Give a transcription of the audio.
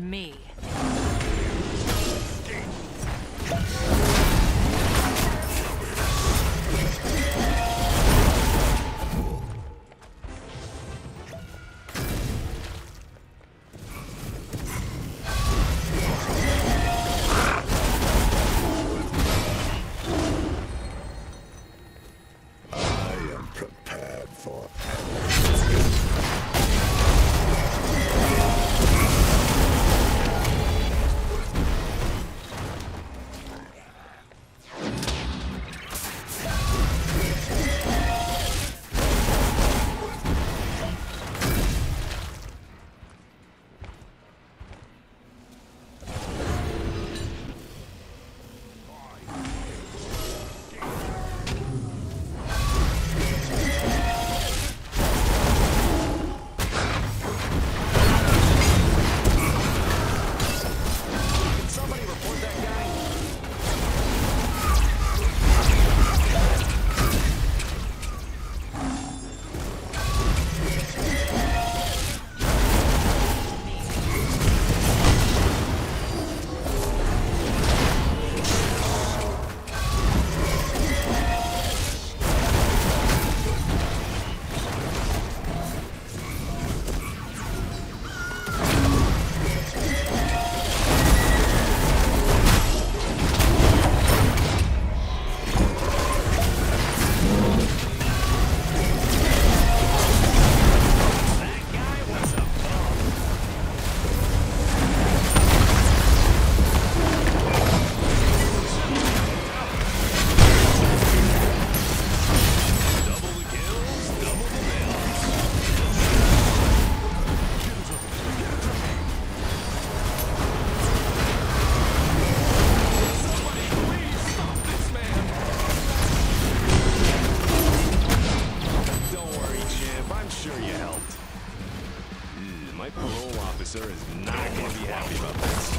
me. I am prepared for My parole officer is not going to be happy about this.